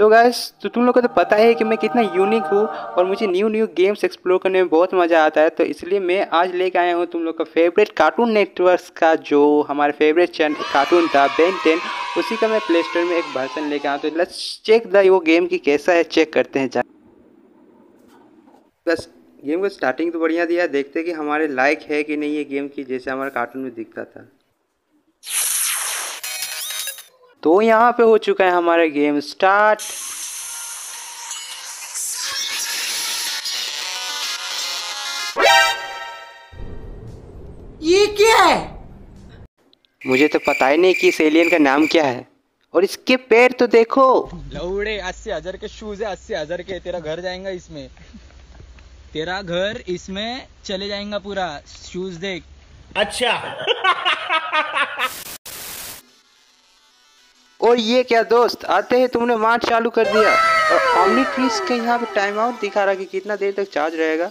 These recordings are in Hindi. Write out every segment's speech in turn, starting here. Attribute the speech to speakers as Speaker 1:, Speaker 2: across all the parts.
Speaker 1: सो गैस तो तुम लोग को तो पता है कि मैं कितना यूनिक हूँ और मुझे न्यू न्यू गेम्स एक्सप्लोर करने में बहुत मज़ा आता है। तो इसलिए मैं आज लेके आया हूँ तुम लोग का फेवरेट कार्टून नेटवर्क का जो हमारे फेवरेट चैनल कार्टून था बेन टेन उसी का मैं प्ले स्टोर में एक वर्सन लेके आया तो लेट्स चेक द वो गेम की कैसा है चेक करते हैं जा बस गेम को स्टार्टिंग तो बढ़िया दिया देखते कि हमारे लाइक है कि नहीं ये गेम की, जैसे हमारे कार्टून में दिखता था। तो यहाँ पे हो चुका है हमारा गेम स्टार्ट।
Speaker 2: ये क्या है?
Speaker 1: मुझे तो पता ही नहीं कि इस एलियन का नाम क्या है। और इसके पैर तो देखो।
Speaker 3: लौड़े अस्सी हज़ार के शूज़ है अस्सी हज़ार के। तेरा घर जाएगा इसमें। तेरा घर इसमें चले जाएगा पूरा। शूज़ देख।
Speaker 2: अच्छा।
Speaker 1: और ये क्या दोस्त आते ही तुमने मार्च चालू कर दिया। और ऑमनी ट्रीज के यहाँ पे टाइम आउट दिखा रहा कि कितना देर तक चार्ज रहेगा?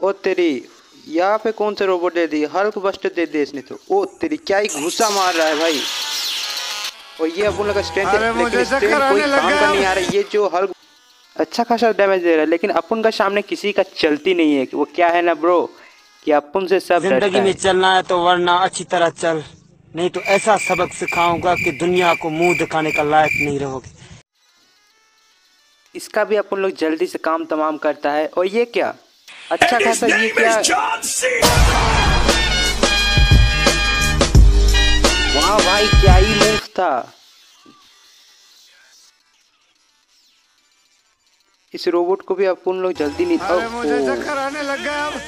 Speaker 1: ओ तेरी यहाँ पे कौन सा रोबोट दे दी? हल्क बस्टर दे दिया इसने तो। ओ तेरी क्या ही घुसा मार रहा है भाई। और ये अपन लोग स्ट्रेंथ है लेकिन स्ट्रेंथ कोई काम का नहीं आ रहा। ये जो हल्क अच्छा खासा डैमेज दे रहा है लेकिन अपन का सामने किसी का चलती नहीं है। वो क्या है ना ब्रो कि अपन से सब
Speaker 4: ज़िंदगी में चलना है तो वरना अच्छी तरह चल। नहीं तो ऐसा सबक सिखाऊँगा कि दुनिया को मुँह दिखाने का लायक नहीं रहोगे।
Speaker 1: इसका भी अपन लोग जल्दी से काम तमाम करता है। और ये क्या? अच्छा खासा ये क्या? वाह भाई क्या ही मूव था। इस रोबोट को भी अपन लोग जल्दी नहीं
Speaker 2: मुझे चक्कर आने लग गया अब।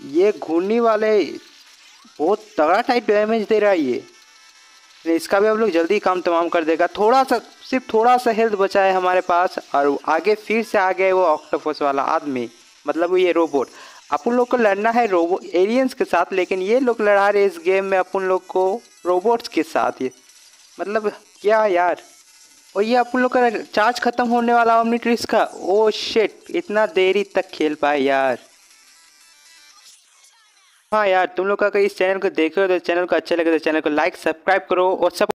Speaker 1: ये घूर्णी वाले बहुत तगड़ा टाइप डैमेज दे रहा है ये। इसका भी हम लोग जल्दी काम तमाम कर देगा। थोड़ा सा सिर्फ़ थोड़ा सा हेल्थ बचा है हमारे पास, और आगे फिर से आ गए वो ऑक्टोपस वाला आदमी मतलब ये रोबोट अपन लोग को लड़ना है रोबो एलियंस के साथ, लेकिन ये लोग लड़ा रहे इस गेम में अपन लोग को रोबोट्स के साथ ये। मतलब क्या यार? और ये अपन लोग का चार्ज खत्म होने वाला ओमनी ट्रिक्स का। ओ शेट इतना देरी तक खेल पाए यार। हाँ यार, तुम लोग का अगर इस चैनल को देखो तो चैनल को अच्छा लगे तो चैनल को लाइक सब्सक्राइब करो और सब